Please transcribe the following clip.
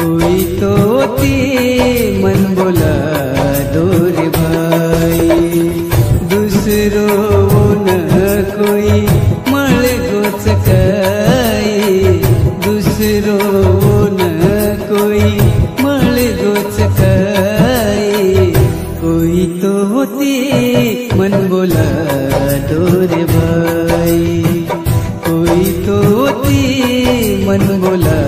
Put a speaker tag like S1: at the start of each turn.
S1: कोई तो ती मन बोला दूर भाई। दूसरो न कोई मळ गोचकाई दूसरो न कोई मळ गोचकाई कोई तो होती मन बोला दूर भाई। कोई तो होती मन बोला